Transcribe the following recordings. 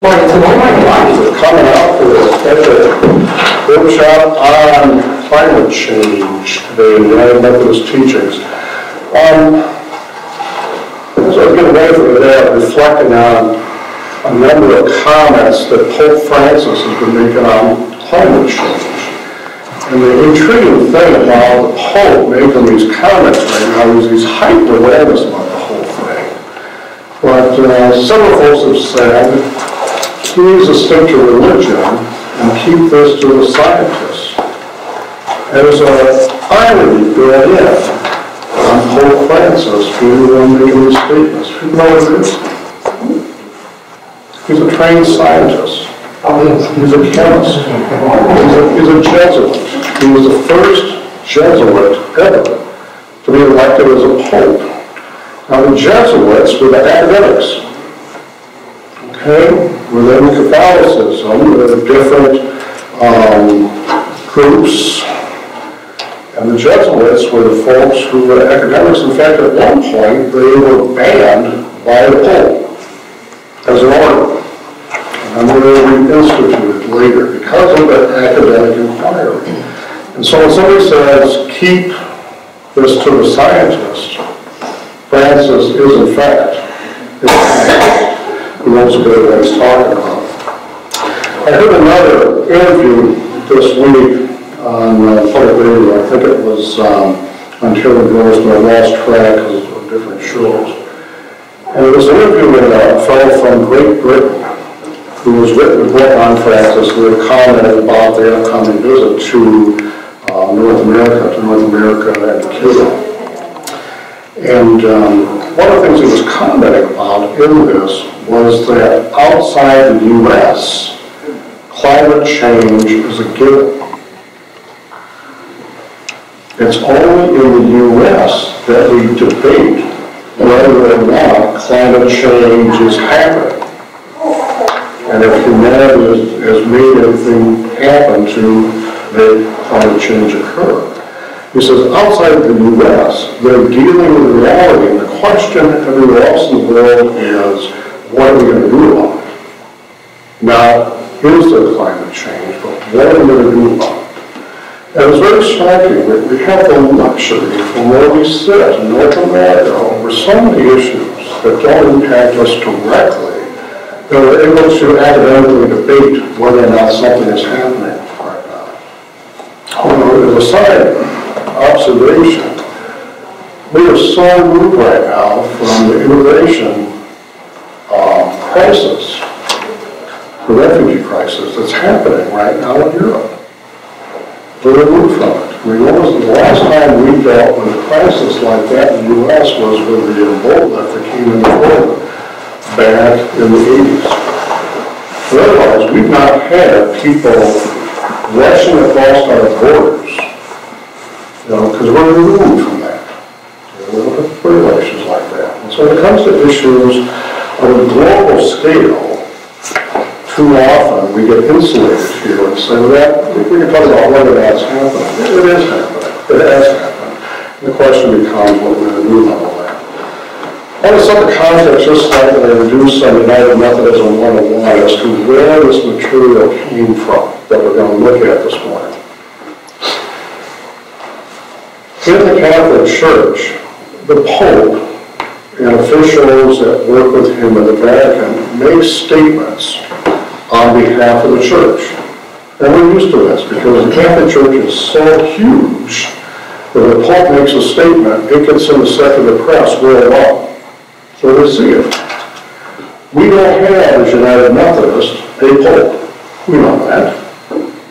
Morning, good morning. for coming up for a special workshop on climate change in United Methodist Teachings. Um, As I ready for today, I'm reflecting on a number of comments that Pope Francis has been making on climate change. And the intriguing thing about the Pope making these comments right now is he's hyper awareness about the whole thing. But uh, several folks have said, please stick to religion and keep this to the scientists. There's a irony built in on Pope Francis being one making these statements. You know what it is? He's a trained scientist. He's a chemist. He's a, he's a Jesuit. He was the first Jesuit ever to be elected as a pope. Now, the Jesuits were the academics okay, within Catholicism, there are different um, groups, and the Jesuits were the folks who were academics. In fact, at one point, they were banned by the Pope as an order. And then they were reinstituted later because of that academic inquiry. And so when somebody says, keep this to the scientist, Francis is in fact, a scientist knows a bit what he's talking about. I heard another interview this week on uh, public radio, I think it was um, on Terry Gross, but I lost track of different shows. And it was an interview with a fellow from Great Britain who has written a book on Francis, who had commented about the upcoming visit to uh, North America, to North America and Cuba. And um, one of the things he was commenting about in this was that outside the U.S., climate change is a given. It's only in the U.S. that we debate whether or not climate change is happening. And if humanity has made anything happen to make climate change occur. He says, outside the U.S., they're dealing with reality, and the question everywhere else in the world is, what are we going to do about it? Now, here's the climate change, but what are we going to do about it? And it's very striking that we have the luxury from where we sit in North America over so many issues that don't impact us directly, that we're able to academically debate whether or not something is happening right now. As a side observation, we are so moved right now from the immigration um, crisis, the refugee crisis that's happening right now in Europe. We're removed from it. I mean, when was the last time we dealt with a crisis like that in the U.S. was with the Ebola that came in the Florida back in the 80s. But otherwise, we've not had people rushing across our borders you know, because we're removed from that. You know, we don't have regulations like that. And so when it comes to issues on a global scale, too often we get insulated here and say, well, that, we can talk about whether that's happening. It is happening. It has happened. The question becomes what we're going to do about that. I want to set the context just slightly and introduce some United Methodism 101 as to where this material came from that we're going to look at this morning. In the Catholic Church, the Pope and officials that work with him at the Vatican make statements on behalf of the church. And we're used to this because the Catholic Church is so huge that the Pope makes a statement, it gets in the secular press worldwide. So they see it. We don't have, as United Methodist, a Pope. We know that.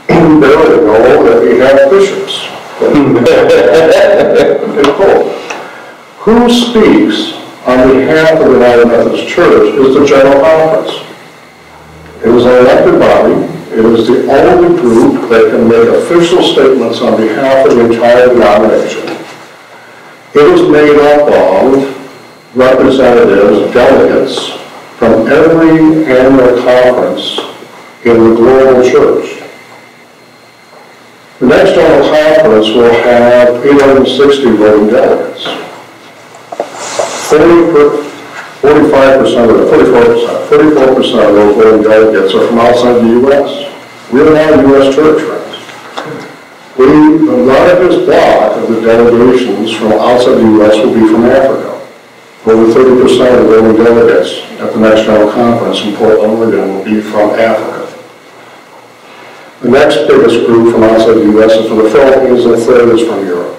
We barely know that we have bishops. Who speaks on behalf of the United Methodist Church is the General Conference. It is an elected body. It is the only group that can make official statements on behalf of the entire denomination. It is made up of representatives, delegates from every annual conference in the global church. The next general conference will have 860 voting delegates. 40 per, Forty-five percent of, forty-four percent, forty-four percent of those voting delegates are from outside the US. We are not US church, friends. We, the largest block of the delegations from outside the US will be from Africa. Over thirty percent of the voting delegates at the next conference in Portland, Oregon will be from Africa. The next biggest group from outside the US is from the Philippines, and the third is from Europe.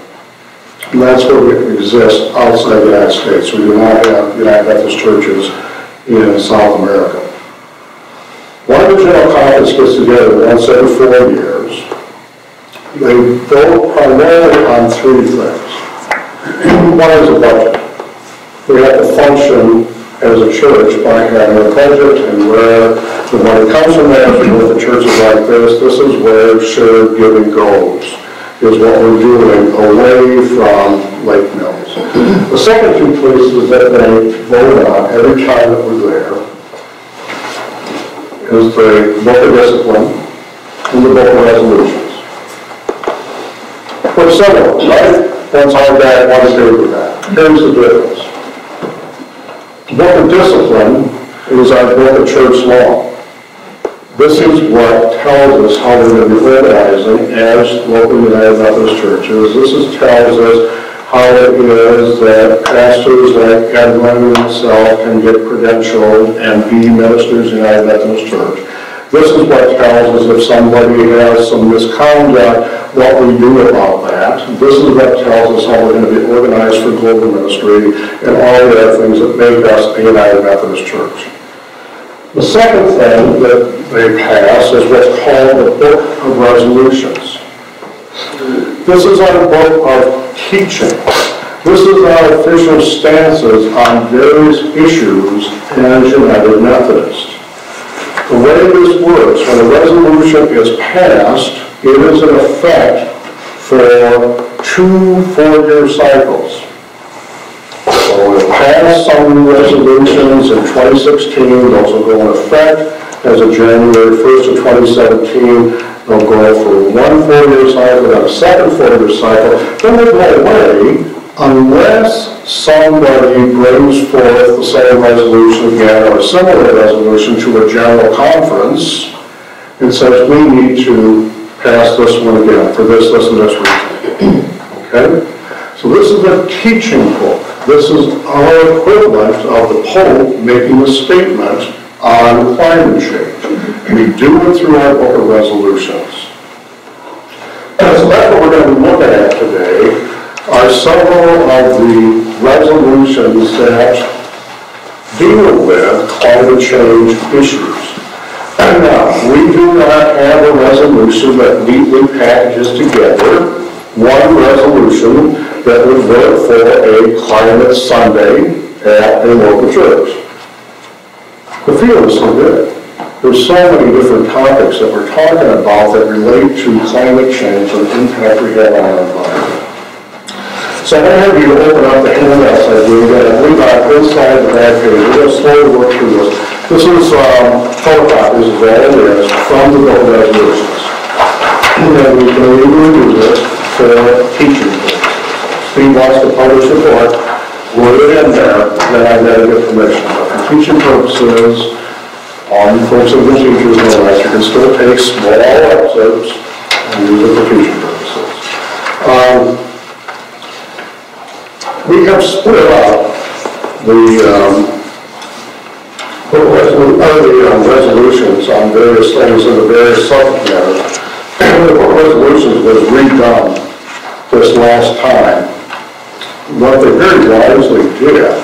And that's where we exist outside the United States. We do not have United Methodist churches in South America. One of the general conference gets together once every four years. They vote primarily on three things. One is a budget. We have to function as a church by having a budget and where the money comes from you go to churches like this, this is where shared giving goes, is what we're doing away from Lake Mills. The second two places that they vote on every time that we're there is the book of discipline and the book of resolutions. Put several, right? One's hardback, one's paperback. Here's the difference. The Book of Discipline is our book of church law. This is what tells us how we're going to be organizing as local United Methodist churches. This is, tells us how it is that pastors like Edwin and myself can get credentialed and be ministers in United Methodist Church. This is what tells us if somebody has some misconduct, what we do about that. This is what tells us how we're going to be organized for global ministry and all the other things that make us a United Methodist Church. The second thing that they pass is what's called the Book of Resolutions. This is our book of teaching. This is our official stances on various issues as United Methodist. The way this works, when a resolution is passed, it is in effect for two four-year cycles. So we'll pass some resolutions in 2016, those will go in effect as of January 1st of 2017. They'll go for one four-year cycle, then a second four-year cycle, then they go away unless somebody brings forth the same resolution again or a similar resolution to a general conference and says, we need to pass this one again for this, this, and this reason. Okay? So this is a teaching book. This is our equivalent of the Pope making a statement on climate change. We do it through our book of resolutions. So that's what we're going to looking at today are several of the resolutions that deal with climate change issues. And now, we do not have a resolution that neatly packages together one resolution that would work for a climate Sunday at a local church. The field is so good. There's so many different topics that we're talking about that relate to climate change and the impact we have on our environment. So I want to have you open up the handouts I gave you. I believe on inside the back page, we're going to slowly work through this. This is um, photocopies of all it is from the book of resolutions. And we can use it for teaching. Steve wants to publish a book, word it in there, then I gotta get permission. But for teaching purposes, all you folks that are teachers know that you can still take small excerpts and use it for teaching purposes. Um, we have split up the, um, the um, resolutions on various things in the various subject matters. And the resolutions was redone this last time. What they very wisely did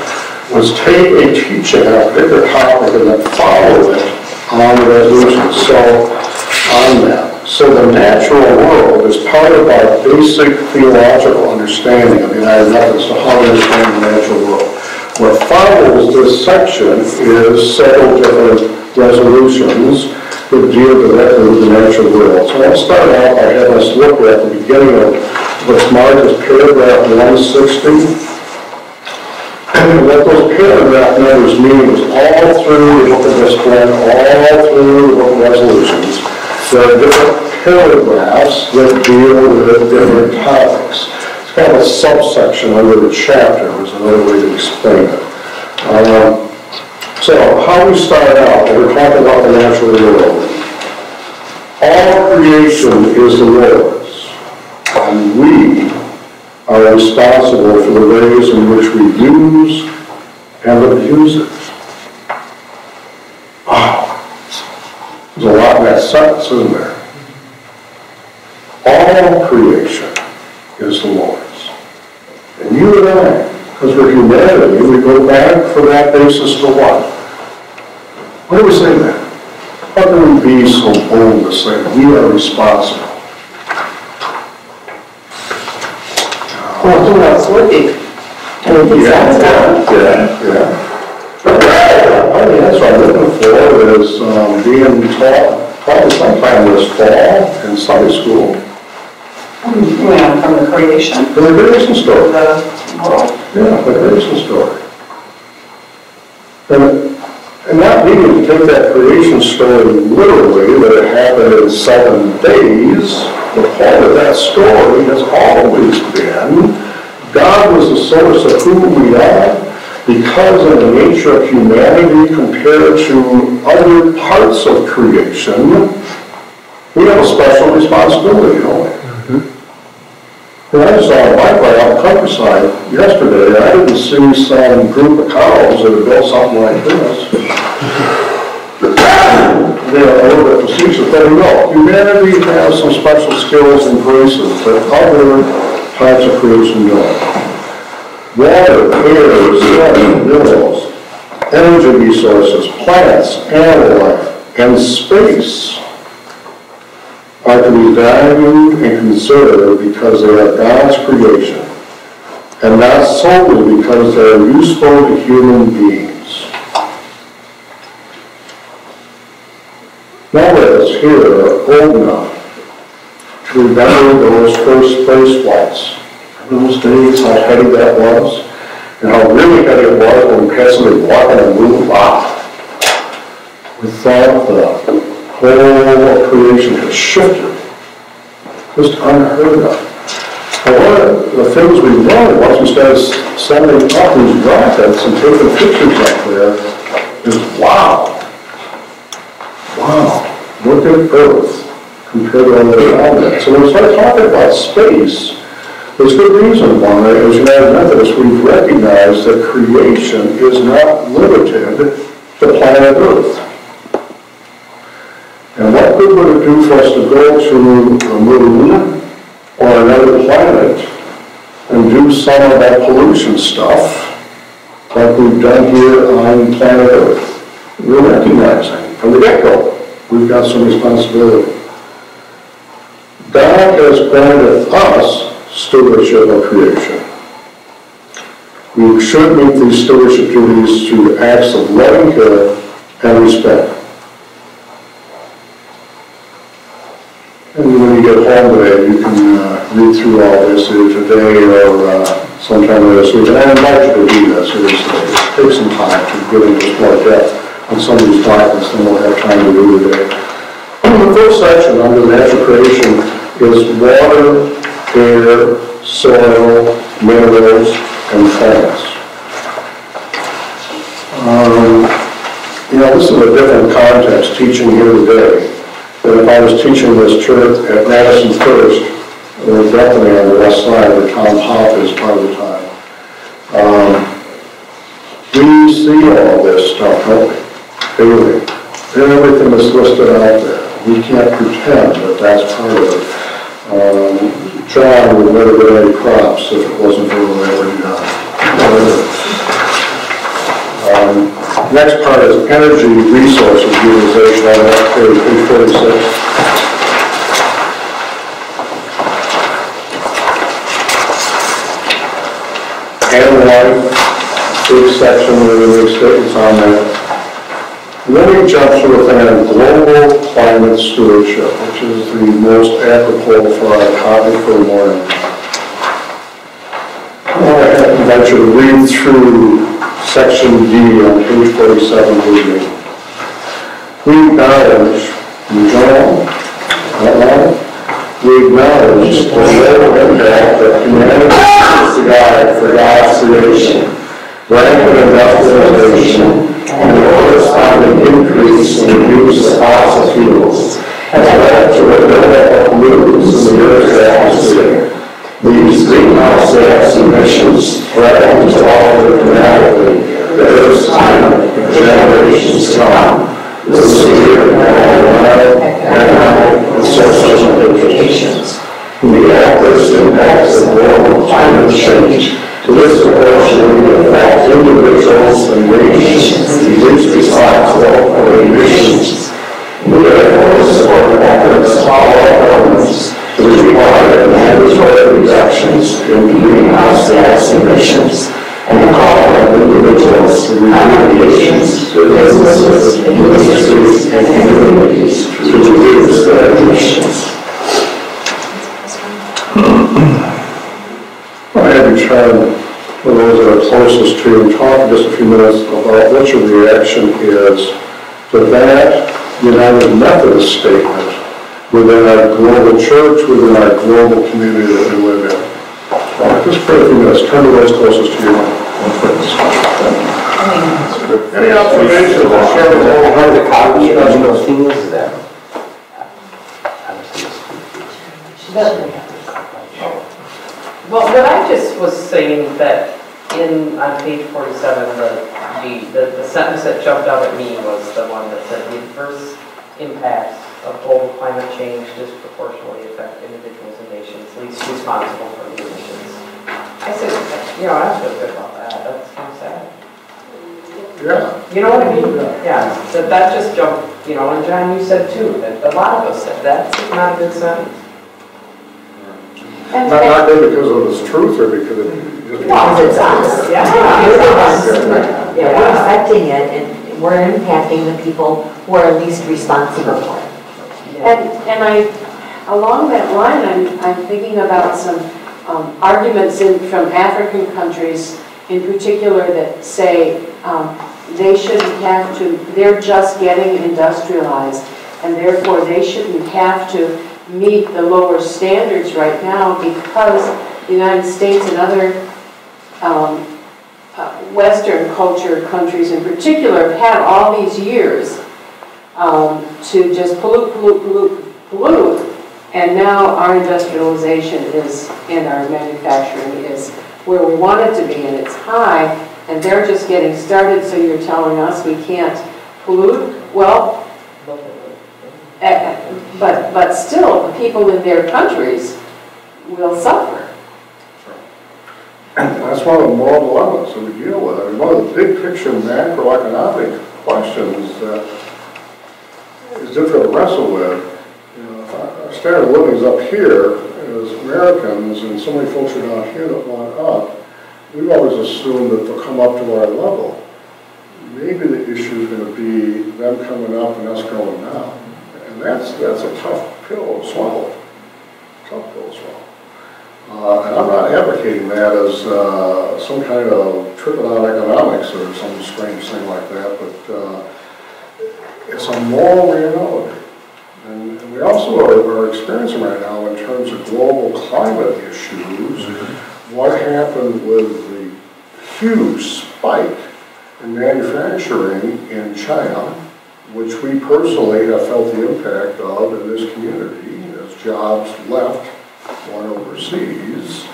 was take a teaching on a particular topic and then follow it on the resolution. So, on that. So the natural world is part of our basic theological understanding of the United Methodist, of how we understand the natural world. What follows this section is several different resolutions that deal directly with the natural world. So I'll start out by having us look at the beginning of what's marked as paragraph 160. And what those paragraph numbers mean is all through the book of all through the book of resolutions, there are different paragraphs that deal with different topics. It's kind of a subsection under the chapter is another way to explain it. Um, So how we start out, we're talking about the natural world. All creation is the Lord's, and we are responsible for the ways in which we use and abuse it. There's a lot in that sentence, isn't there? All creation is the Lord's. And you and I, because we're humanity, we go back for that basis to what? Why do we say that? How can we be so bold to say we are responsible? Well, who else would be? And if it's Yeah, yeah, yeah. I mean, that's what I'm looking for, is um, being taught, probably sometime this fall in Sunday school, well, from the creation the creation story. the world. Yeah, the creation story. And, and not needing to take that creation story literally, that it happened in seven days, the point of that story has always been, God was the source of who we are, because of the nature of humanity compared to other parts of creation, we have a special responsibility, don't we? Mm-hmm. And I saw a bike ride out countryside yesterday, I didn't see some group of cows that had built something like this. They're a little bit facetious, but no, humanity has some special skills and graces that other types of creation don't. Water, air, sun, minerals, energy resources, plants, animal life, and space are to be valued and conserved because they are God's creation, and not solely because they are useful to human beings. None of us here are old enough to remember those first space flights. Remember Those days, how heady that was, and how really heady it was when we somebody walking on the moon. Wow! We thought the whole creation had shifted, just unheard of. And one of the things we learned once we started sending up these rockets and taking pictures up there is wow. Wow, look at Earth compared to other it. So when we start talking about space, there's good reason why, as United Methodists, we've recognized that creation is not limited to planet Earth. And what good would it do for us to go to the moon or another planet and do some of that pollution stuff like we've done here on planet Earth? We're recognizing from the get-go, we've got some responsibility. God has granted us stewardship of creation. We should meet these stewardship duties through acts of loving care and respect. And when you get home today, you can uh, read through all this either today or uh, sometime this week. And I invite you to do that seriously. Take some time to get into more depth on some of these topics than we'll have time to do today. The first section under natural creation is water, air, soil, minerals, and plants. Um, You know, this is a different context, teaching here today, than if I was teaching this church at Madison First, or Bethany on the west side, where Tom Pop is part of the time. Um, We see all this stuff, don't we, daily, everything that's listed out there. We can't pretend that that's part of it. Um, John would never get any crops if it wasn't for the way we're done. Um, Next part is energy resources utilization, on page, page forty-six. Animal life, big section, we make statements on that. Then we jump to a thing on global climate stewardship, which is the most apropos for our topic for the morning. I invite you to read through section D on page 47 with me. We acknowledge, in general, out loud, we acknowledge the low impact that humanity has provided for God's creation, rampant industrialization, and the corresponding increase in the use of fossil fuels has led to a buildup of pollutants in the Earth's atmosphere. These greenhouse gas emissions threaten to alter dramatically the Earth's climate for generations to come. With severe environmental, economic, and social implications. The adverse impacts of global climate change disproportionately affect individuals and nations least responsible for emissions. We therefore support efforts of all governments to require mandatory reductions in greenhouse gas emissions and call on individuals, congregations, businesses, industries, and communities to reduce their emissions. I have you turn for those that are closest to you and talk for just a few minutes about what your reaction is to that United Methodist statement within our global church, within our global community that we live in. Uh, Just for a few minutes, turn to those closest to you. Any observations or share with all Part of the of copy of the those things is that. Well, what I just was saying that in, on page 47, the, the, the sentence that jumped out at me was the one that said the adverse impacts of global climate change disproportionately affect individuals and nations least responsible for the emissions. I said, you know, I feel good about that, that's kind of sad. Yeah. You know what I mean? Yeah, that, that just jumped, you know, and John, you said too, that a lot of us said, that's not a good sentence. And- Not, not good because of its truth or because it just. Because it's us. Yeah. We're Yeah. yeah, we're affecting it, and we're impacting the people who are least responsible for it. And, and I, along that line, I'm, I'm thinking about some um, arguments in, from African countries in particular that say um, they shouldn't have to, they're just getting industrialized, and therefore they shouldn't have to meet the lower standards right now because the United States and other um, uh, Western culture countries in particular have had all these years um, to just pollute, pollute, pollute, pollute. And now our industrialization is, and our manufacturing is where we want it to be, and it's high, and they're just getting started, so you're telling us we can't pollute? Well, eh, but, but still, the people in their countries will suffer. That's one of the moral dilemmas that we deal with. I mean, one of the big picture macroeconomic questions that is difficult to wrestle with. You know, standard of living is up here as Americans, and so many folks are down here that want up, we've always assumed that they'll come up to our level. Maybe the issue is gonna be them coming up and us going down. And that's, that's a tough pill to swallow. Tough pill to swallow. Uh, And I'm not advocating that as uh, some kind of trickle-down economics or some strange thing like that, but uh, it's a moral reality. And and we also are are experiencing right now in terms of global climate issues, mm-hmm. what happened with the huge spike in manufacturing in China, which we personally have felt the impact of in this community as jobs left, went overseas,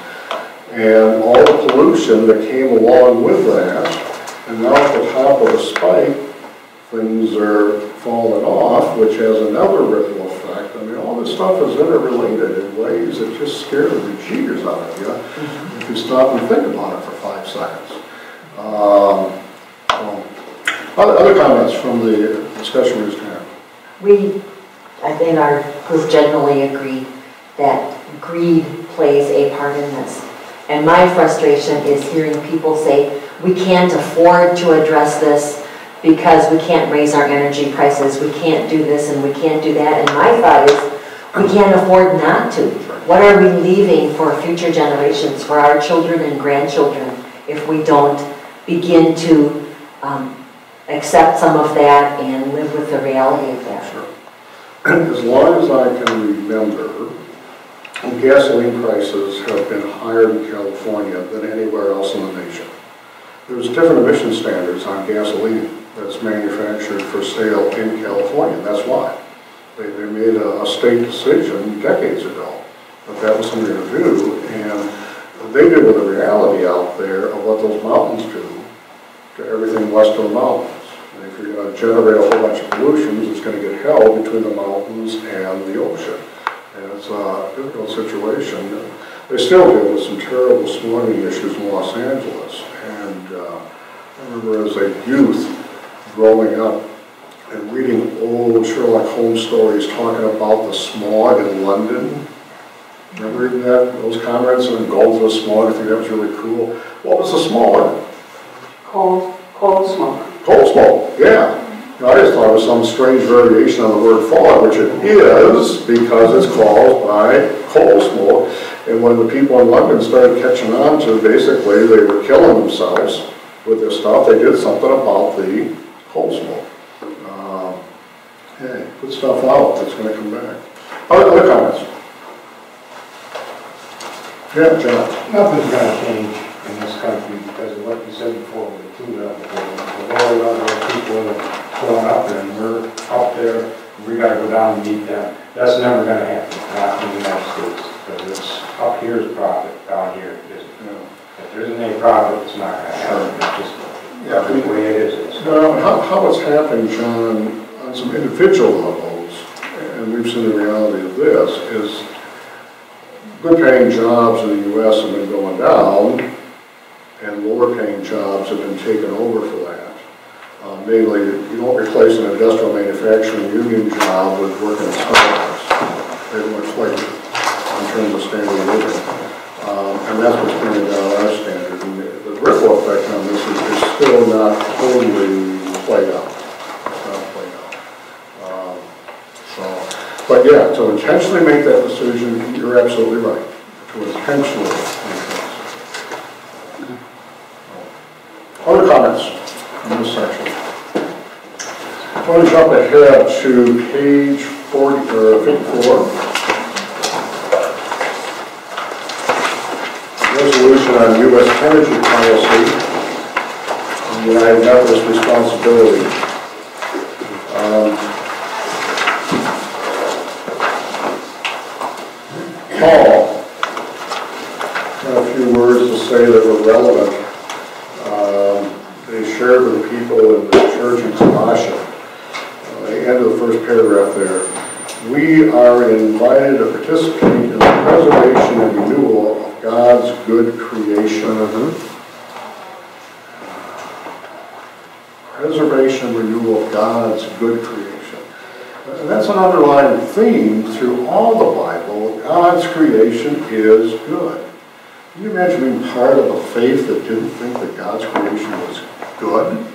and all the pollution that came along with that. And now at the top of the spike, things are falling off, which has another ripple effect. I mean, all this stuff is interrelated in ways that just scare the bejesus out of you if you stop and think about it for five seconds. Um, other comments from the discussion we just had? We, I think our group generally agree that greed plays a part in this. And my frustration is hearing people say, we can't afford to address this because we can't raise our energy prices, we can't do this and we can't do that. And my thought is, we can't afford not to. What are we leaving for future generations, for our children and grandchildren, if we don't begin to um, accept some of that and live with the reality of that? Sure. As long as I can remember, gasoline prices have been higher in California than anywhere else in the nation. There's different emission standards on gasoline that's manufactured for sale in California, that's why. They, they made a, a state decision decades ago that that was something to do, and they with the reality out there of what those mountains do to everything west of the mountains. And if you're gonna generate a whole bunch of pollutions, it's gonna get held between the mountains and the ocean. And it's a difficult situation. They still deal with some terrible smogging issues in Los Angeles. And uh, I remember as a youth growing up and reading old Sherlock Holmes stories talking about the smog in London. Remember reading that, those comments and through the smog, I think that was really cool. What was the smog? Coal, coal smoke. Coal smoke, yeah. You know, I just thought it was some strange variation on the word fog, which it is because it's caused by coal smoke. And when the people in London started catching on to basically they were killing themselves with this stuff, they did something about the smoke. Um, Hey, put stuff out that's gonna come back. Other, other comments? Yeah, John? Nothing's gonna change in this country because of what you said before, with the up there. The lower level people that are going up there, and we're up there, we gotta go down and meet them. That's never gonna happen, not in the United States, because it's, up here is profit, down here isn't. If there isn't any profit, it's not gonna happen, it's just, Yeah, the way it is. Well, how, how it's happening, John, on some individual levels, and we've seen the reality of this, is good paying jobs in the US have been going down, and lower paying jobs have been taken over for that. Uh, Mainly, you don't replace an industrial manufacturing union job with working at Starbucks. They don't inflate in terms of standard of living. Um, And that's what's bringing down our standard. And the the ripple effect on still not totally played out. Not played out. Um, So, but yeah, to intentionally make that decision, you're absolutely right. To intentionally make that decision. Other comments on this section? I'm going to jump ahead to page 40, or 54. Resolution on U.S. energy policy. And I have this responsibility. Um, Paul had a few words to say that were relevant. Um, They shared with the people in the church in Colossians, uh, the end of the first paragraph there. We are invited to participate in the preservation and renewal of God's good creation. Preservation and renewal of God's good creation. And that's an underlying theme through all the Bible. God's creation is good. Can you imagine being part of a faith that didn't think that God's creation was good?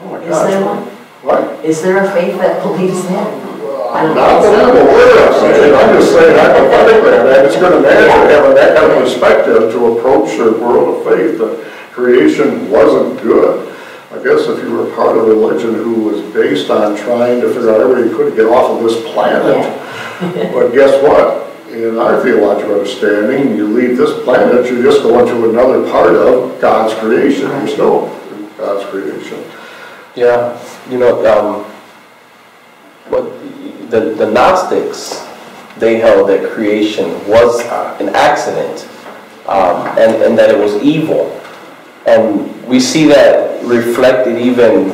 Oh my Is gosh. there one? What? Is there a faith that believes that? I don't Not that I'm aware of, Susan. I'm just saying hypothetically, and it's gonna matter having that kind of perspective to approach the world of faith, that creation wasn't good. I guess if you were part of a religion who was based on trying to figure out every you could to get off of this planet, but guess what? In our theological understanding, you leave this planet, you just go into another part of God's creation. You're still in God's creation. Yeah, you know, um, what, the, the Gnostics, they held that creation was an accident, um, and, and that it was evil. And we see that reflected even,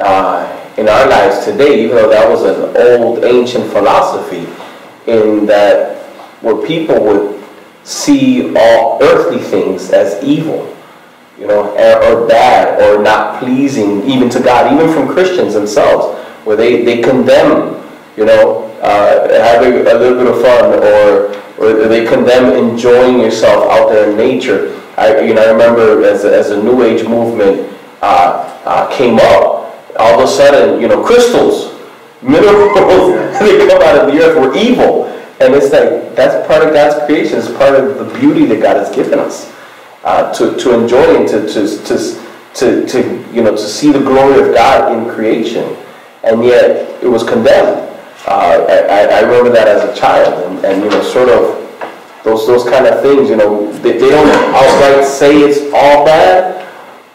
uh, in our lives today, even though that was an old ancient philosophy, in that where people would see all earthly things as evil you know, or, bad or not pleasing even to God, even from Christians themselves, where they, they condemn, you know, uh, having a little bit of fun or, or they condemn enjoying yourself out there in nature. I, you know, I remember as, a- as the New Age movement uh, uh, came up, all of a sudden, you know, crystals, minerals, they come out of the earth were evil. And it's like, that's part of God's creation, it's part of the beauty that God has given us uh, to, to enjoy and to, to, to, to, to, you know, to see the glory of God in creation. And yet, it was condemned. Uh, I, I- I remember that as a child, and, and, you know, sort of, those, those kind of things, you know, they, they don't outright say it's all bad,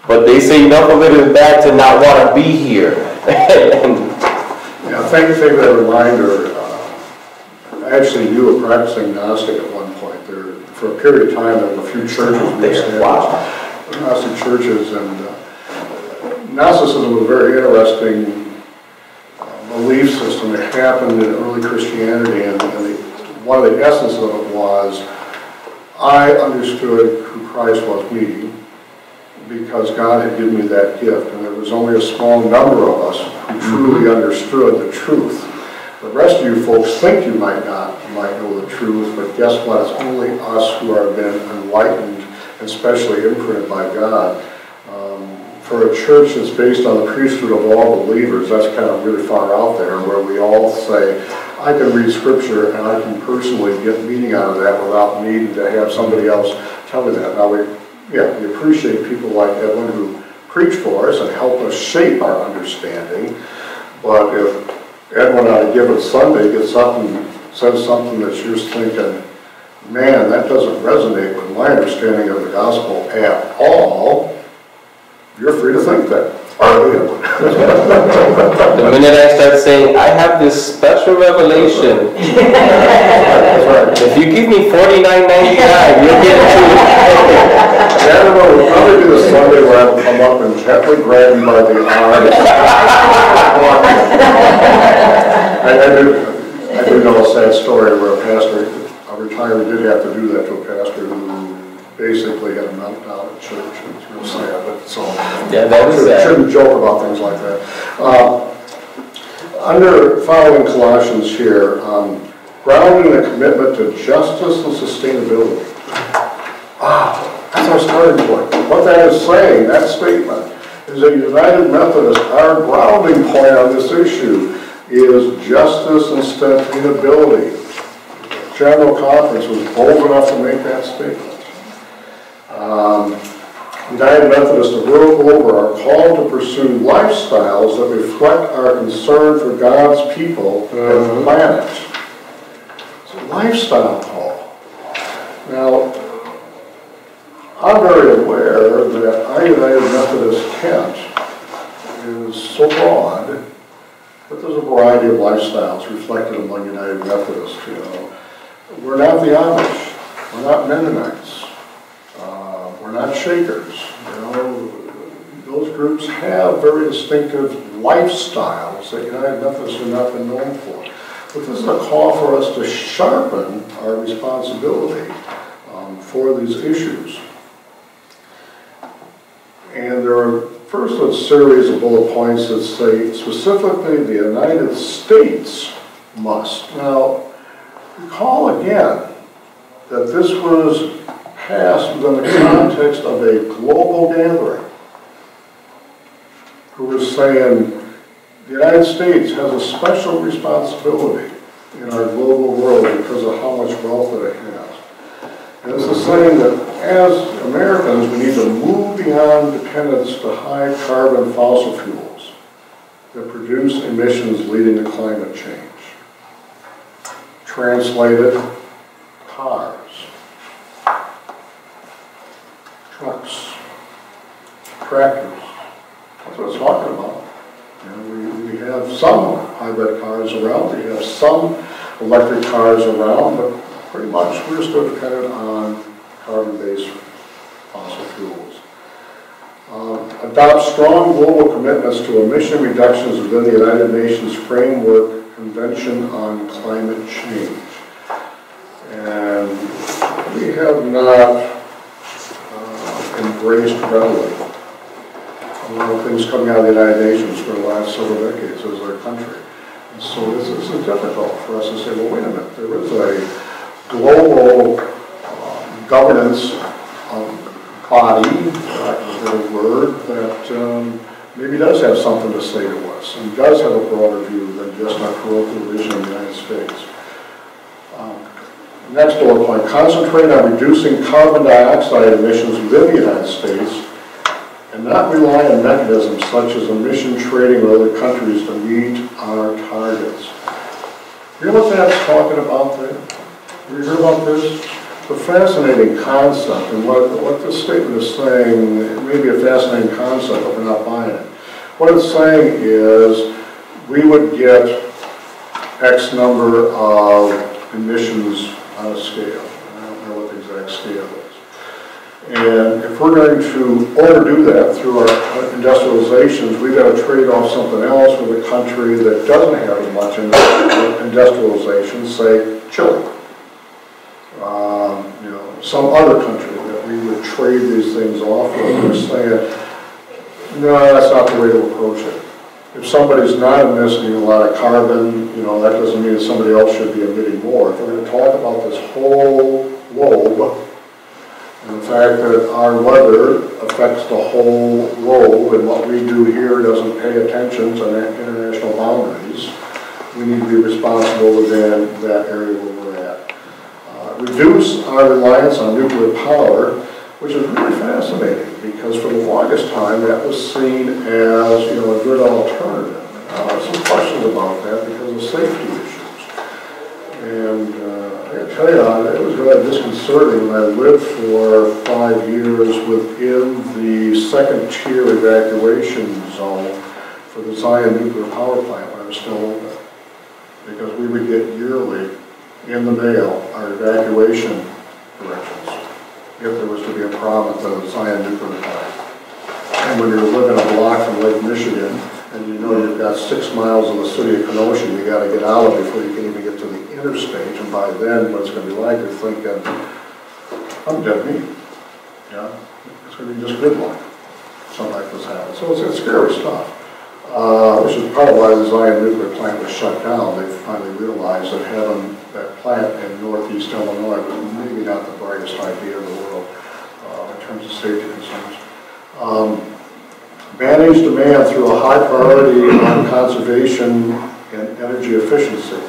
But they say enough of it is bad to not want to be here. Yeah, thank you for that reminder. Uh, I actually knew a practicing Gnostic at one point. There, for a period of time, there were a few churches There, wow. Gnostic churches, and uh, Gnosticism was a very interesting uh, belief system that happened in early Christianity, and and the- one of the essence of it was, I understood who Christ was me, because God had given me that gift, and there was only a small number of us who truly understood the truth. The rest of you folks think you might not, might know the truth, but guess what? It's only us who have been enlightened, and especially imprinted by God. Um, For a church that's based on the priesthood of all believers, that's kind of really far out there, where we all say, I can read scripture and I can personally get meaning out of that without needing to have somebody else tell me that. Now, we, yeah, we appreciate people like Edwin who preach for us and help us shape our understanding. But if Edwin on a given Sunday gets up and says something that you're thinking, man, that doesn't resonate with my understanding of the gospel at all, you're free to think that. The minute I start saying, I have this special revelation, if you give me forty-nine ninety-nine, you'll get it too. I know, it'll probably be the Sunday where I'll come up and gently grab you by the arm. I, I do, I do know a sad story where a pastor, a retiree did have to do that to a pastor who basically had a meltdown at church, and it's real sad, but so. Yeah, that is sad. Shouldn't joke about things like that. Uh, Under following Colossians here, um, grounded in a commitment to justice and sustainability. Ah, that's our starting point. What that is saying, that statement, is that United Methodist, our grounding point on this issue is justice and sustainability. General Conference was bold enough to make that statement. Um, United Methodists the world over are called to pursue lifestyles that reflect our concern for God's people and the planet. It's a lifestyle call. Now, I'm very aware that our United Methodist Kent is so broad, but there's a variety of lifestyles reflected among United Methodists, you know. We're not the Amish, we're not Mennonites, not Shakers, you know. Those groups have very distinctive lifestyles that United Methodists have not been known for. But this is a call for us to sharpen our responsibility um, for these issues. And there are first a series of bullet points that say specifically the United States must. Now, recall again that this was passed within the context of a global gathering who was saying the United States has a special responsibility in our global world because of how much wealth that it has. And this is saying that as Americans, we need to move beyond dependence to high carbon fossil fuels that produce emissions leading to climate change. Translated, cars, trucks, tractors. That's what it's talking about. And we, we have some hybrid cars around, we have some electric cars around, but pretty much we're still dependent on carbon-based fossil fuels. Um, Adopt strong global commitments to emission reductions within the United Nations Framework Convention on Climate Change. And we have not uh, embraced readily lot of things coming out of the United Nations for the last several decades as our country. And so this this is difficult for us to say, well, wait a minute, there is a global um, governance um, body, for word, that um, maybe does have something to say to us and does have a broader view than just our parochial vision of the United States. Um, Next bullet point, concentrate on reducing carbon dioxide emissions within the United States and not rely on mechanisms such as emission trading with other countries to meet our targets. You know what that's talking about there? Have you heard about this? It's a fascinating concept, and what, what this statement is saying, it may be a fascinating concept, but we're not buying it. What it's saying is, we would get X number of emissions on a scale. I don't know what the exact scale is. And if we're going to overdo that through our industrializations, we've got to trade off something else with a country that doesn't have much industrialization, say Chile. Um, You know, some other country that we would trade these things off with, we're saying, no, that's not the way to approach it. If somebody's not emitting a lot of carbon, you know, that doesn't mean that somebody else should be emitting more. If we're going to talk about this whole globe, and the fact that our weather affects the whole globe, and what we do here doesn't pay attention to international boundaries, we need to be responsible within that area where we're at. Uh, Reduce our reliance on nuclear power, which is really fascinating, because for the longest time, that was seen as, you know, a good alternative. Uh, Some questions about that because of safety issues. And uh, I gotta tell you, it was really disconcerting when I lived for five years within the second tier evacuation zone for the Zion nuclear power plant when I was still open. Because we would get yearly in the mail our evacuation directions if there was to be a problem at the Zion nuclear plant. And when you're living a block from Lake Michigan, and you know you've got six miles of the city of Kenosha, you gotta get out of before you can even get to the interstate, and by then, what it's gonna be like, you're thinking, I'm dead meat. Yeah, it's gonna be just good luck, something like this happens. So it's, it's scary stuff. Uh, which is part of why the Zion nuclear plant was shut down. They finally realized that having that plant in northeast Illinois was maybe not the brightest idea in the world, terms of safety concerns. Um, Manage demand through a high priority on conservation and energy efficiency.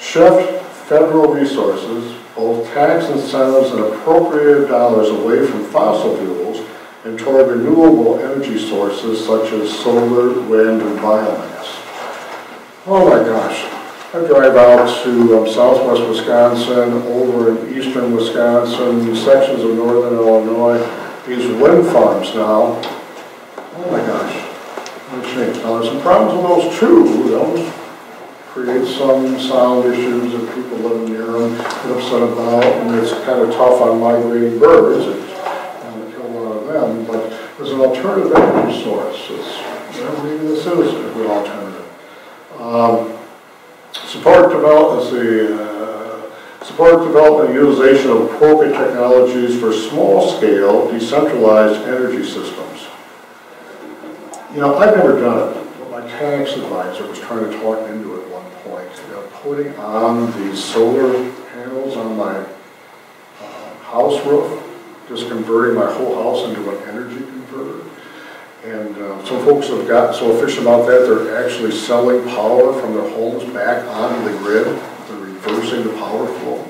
Shift federal resources, both tax incentives and appropriated dollars away from fossil fuels and toward renewable energy sources such as solar, wind, and biomass. Oh my gosh, I drive out to um, southwest Wisconsin, over in eastern Wisconsin, sections of northern Illinois, these wind farms now, Oh my gosh, what a change. Now, there's some problems with those too. Those create some sound issues that people living near them get upset about, and it's kind of tough on migrating birds. It uh, kill a lot of them, but there's an alternative energy source. It's, you know, maybe this is a good alternative. Um, Support develop, uh, support development and utilization of appropriate technologies for small-scale decentralized energy systems. You know, I've never done it, but my tax advisor was trying to talk me into it at one point. You know, putting on these solar panels on my uh, house roof, just converting my whole house into an energy converter. And uh, some folks have gotten so efficient about that, they're actually selling power from their homes back onto the grid. They're reversing the power flow.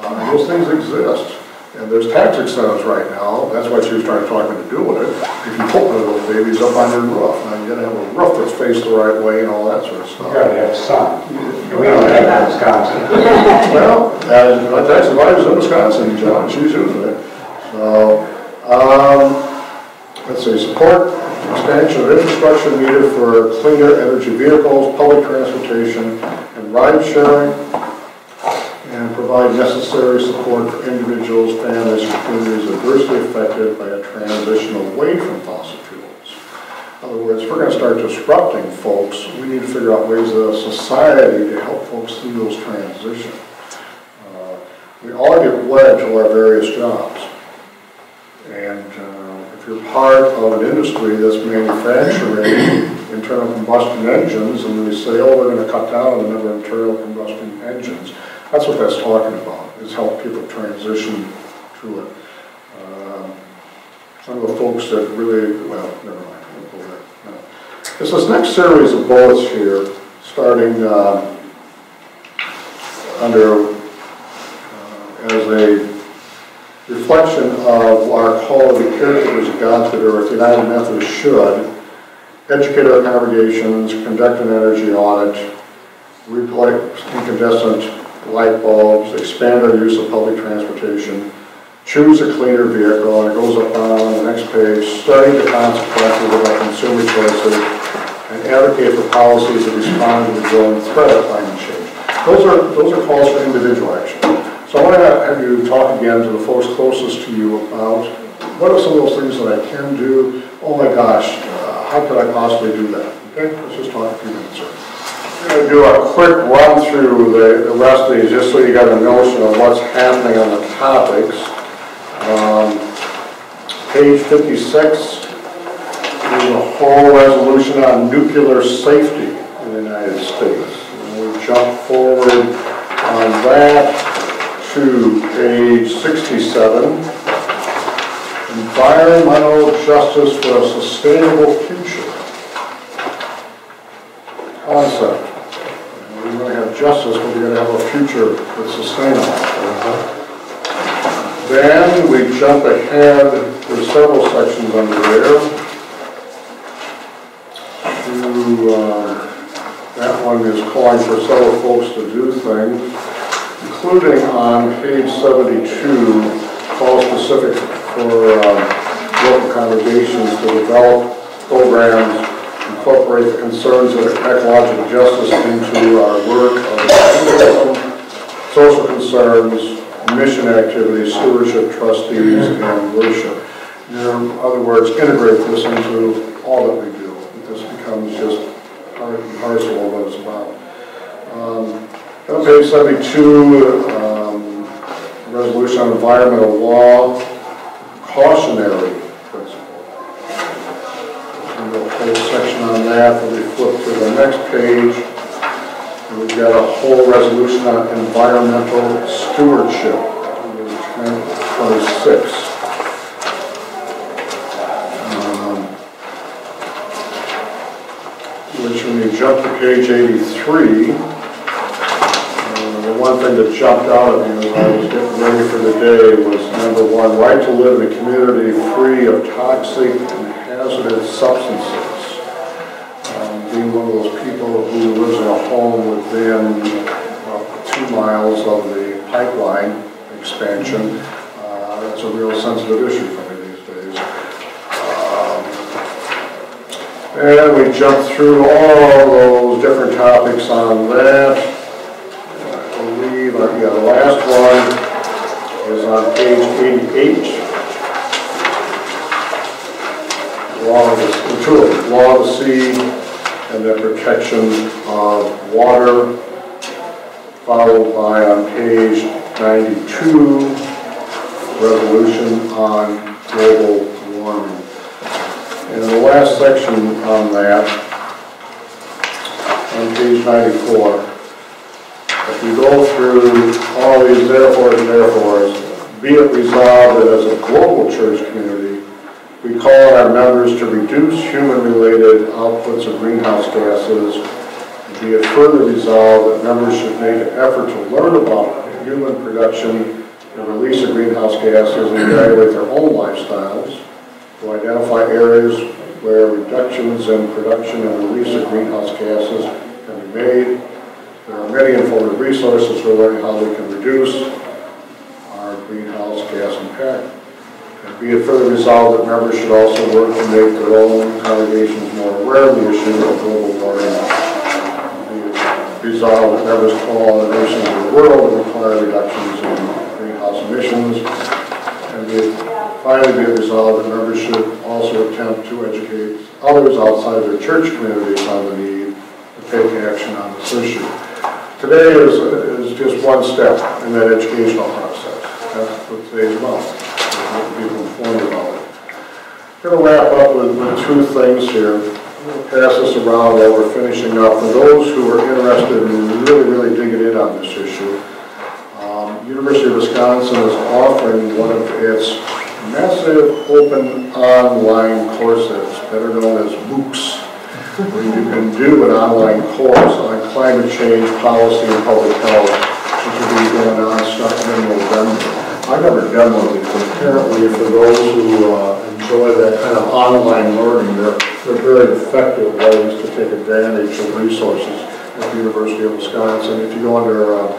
Uh, those things exist. And there's tax incentives right now, that's why she was trying to talk me to do with it. If you put one of those babies up on your roof, now you gotta have a roof that's faced the right way and all that sort of stuff. You gotta have sun. We don't have that in Wisconsin. Well, uh, my tax advisor's in Wisconsin, John, she's using it. So, let's see, support expansion of infrastructure needed for cleaner energy vehicles, public transportation, and ride sharing, and provide necessary support for individuals, families, and communities adversely affected by a transition away from fossil fuels. In other words, if we're gonna start disrupting folks, we need to figure out ways as a society to help folks through those transitions. Uh, We all get wed to our various jobs. And uh, you're part of an industry that's manufacturing internal combustion engines, and we say, oh, we're gonna cut down on the number of internal combustion engines, that's what that's talking about, is help people transition to it. Um, Some of the folks that really, well, never mind, won't go there. no. It's this next series of bullets here, starting um, under, uh, as a reflection of our call to be caretakers of God's good earth, the United Methodist should educate our congregations, conduct an energy audit, replace incandescent light bulbs, expand our use of public transportation, choose a cleaner vehicle, and it goes up on the next page, study the consequences of our consumer choices, and advocate for policies that respond to the growing threat of climate change. Those are, those are calls for individual action. So I want to have you talk again to the folks closest to you about, what are some of those things that I can do? Oh my gosh, uh, how could I possibly do that? Okay, let's just talk a few minutes here. I'm going to do a quick run through the, the rest of these, just so you got a notion of what's happening on the topics. Um, Page 56 is a whole resolution on nuclear safety in the United States. And we jump forward on that to page 67. Environmental justice for a sustainable future. Concept. We're going to have justice, but we're going to have a future that's sustainable. Then we jump ahead, there's several sections under there. To, uh, that one is calling for several folks to do things, including on page 72, call specific for um, local congregations to develop programs, incorporate the concerns of ecological justice into our work of social concerns, mission activities, stewardship, trustees, and worship. In other words, integrate this into all that we do. This becomes just part and parcel of what it's about. Um, On page 72, um, resolution on environmental law, cautionary principle. And the whole section on that, when we flip to the next page, we've got a whole resolution on environmental stewardship, number 26. Um, Which when you jump to page 83, uh, one thing that jumped out at me as I was getting ready for the day was number one, right to live in a community free of toxic and hazardous substances. Um, Being one of those people who lives in a home within about two miles of the pipeline expansion, uh, that's a real sensitive issue for me these days. Um, And we jumped through all those different topics on that. I believe, uh, yeah, the last one is on page 88. Law of the, two of them, law of the sea and the protection of water, followed by on page 92, resolution on global warming. And the last section on that, on page 94, if you go through all these therefores and therefores, be it resolved that as a global church community, we call on our members to reduce human-related outputs of greenhouse gases. Be it further resolved that members should make an effort to learn about human production and release of greenhouse gases and evaluate their own lifestyles to identify areas where reductions in production and release of greenhouse gases can be made. There are many informative resources for learning how we can reduce our greenhouse gas impact. And be it further resolved that members should also work to make their own congregations more aware of the issue of global warming. Resolved that members call on the nations of the world to require reductions in greenhouse emissions. And be it finally be it resolved that members should also attempt to educate others outside their church communities on the need to take action on this issue. Today is, is just one step in that educational process. That's what today's about, people informed about it. Going to wrap up with, with two things here. I'm going to pass this around while we're finishing up. For those who are interested in really, really digging in on this issue, um, University of Wisconsin is offering one of its massive open online courses, better known as MOOCs, where you can do an online course on climate change policy and public health, which will be going on starting in November. I've never done one of these, but apparently for those who uh, enjoy that kind of online learning, they're, they're very effective ways to take advantage of resources at the University of Wisconsin. If you go under uh,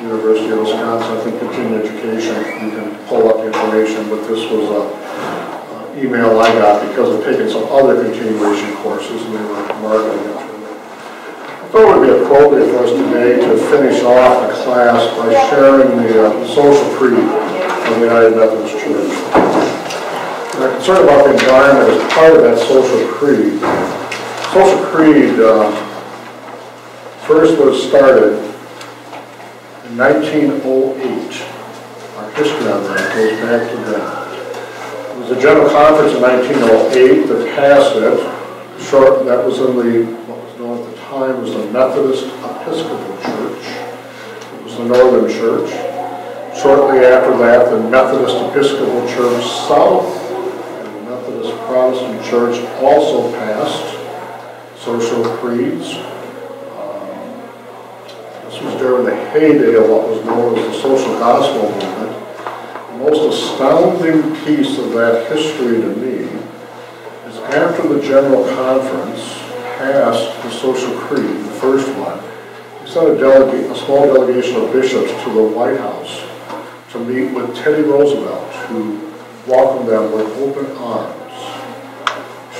University of Wisconsin, I think continuing education, you can pull up information, but this was a uh, email I got because of taking some other continuation courses and they were marketing it. I thought it would be appropriate for us today to finish off the class by sharing the uh, social creed of the United Methodist Church. And I'm concerned about the environment as part of that social creed. Social creed uh, first was started in 1908. Our history on that goes back to then. It was a general conference in 1908 that passed it. Short, that was in the, what was known at the time as the Methodist Episcopal Church. It was the Northern Church. Shortly after that, the Methodist Episcopal Church South and the Methodist Protestant Church also passed social creeds. Um, This was during the heyday of what was known as the social gospel movement. The most astounding piece of that history to me is after the general conference passed the social creed, the first one, he sent a a small delegation of bishops to the White House to meet with Teddy Roosevelt, who welcomed them with open arms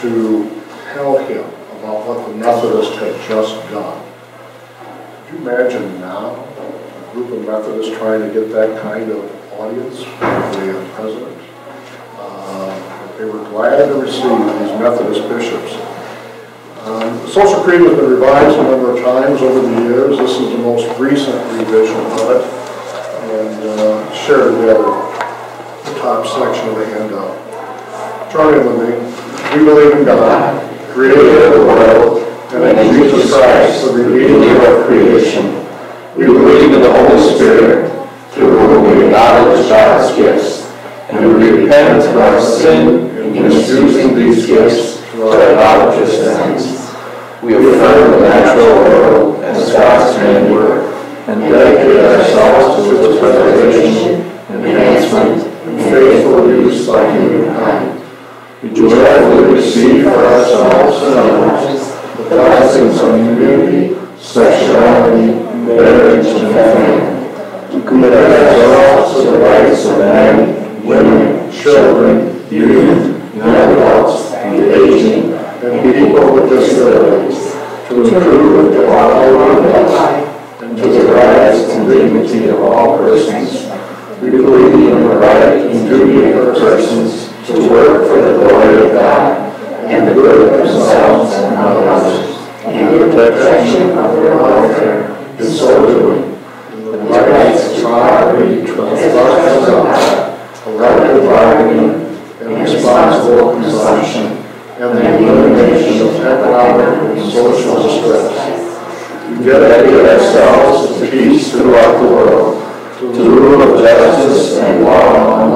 to tell him about what the Methodists had just done. Could you imagine now, a group of Methodists trying to get that kind of audience with the president? Uh, They were glad to receive these Methodist bishops. Um, The social creed has been revised a number of times over the years. This is the most recent revision of it. And uh, share together the top section of the handout. Join in with me. We believe in God, creator of the world, and in Jesus Christ, the Redeemer of creation. We believe in the Holy Spirit, through whom we acknowledge God's gifts, and we repent of our sin in misusing these gifts to our idolatrous ends. We affirm the natural world as God's handiwork, and dedicate ourselves to its preservation, enhancement, and faithful use by humankind. We joyfully receive for ourselves and others the blessings of unity, sexuality, marriage, and family. We commit ourselves to the rights of men, women, children, youth, young adults, the aging, and people with disabilities, to improve the quality of life, and to the rights and dignity of all persons. We believe in the right and duty of persons to work for the glory of God and the good of themselves and of others, and the protection of their welfare, in so doing. The rights of property, as well as God, collective bargaining, and responsible consumption, and the elimination of economic and social distress. We dedicate ourselves to peace throughout the world, to the rule of justice and law